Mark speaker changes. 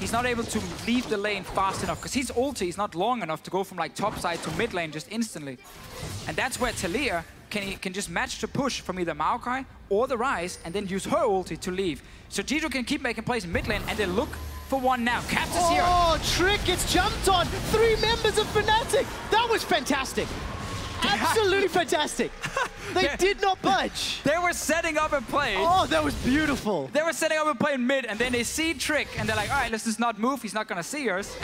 Speaker 1: he's not able to leave the lane fast enough because his ulti is not long enough to go from like top side to mid lane just instantly. And that's where Taliyah can, can just match the push from either Maokai or the Ryze and then use her ulti to leave. So G2 can keep making plays in mid lane and they look for one now. Caps is here.
Speaker 2: Oh, Trick gets jumped on. Three members of Fnatic. That was fantastic. Absolutely fantastic. They did not budge.
Speaker 1: They were setting up a play.
Speaker 2: Oh, that was beautiful.
Speaker 1: They were setting up a play in mid and then they see Trick and they're like, all right, let's just not move. He's not going to see us.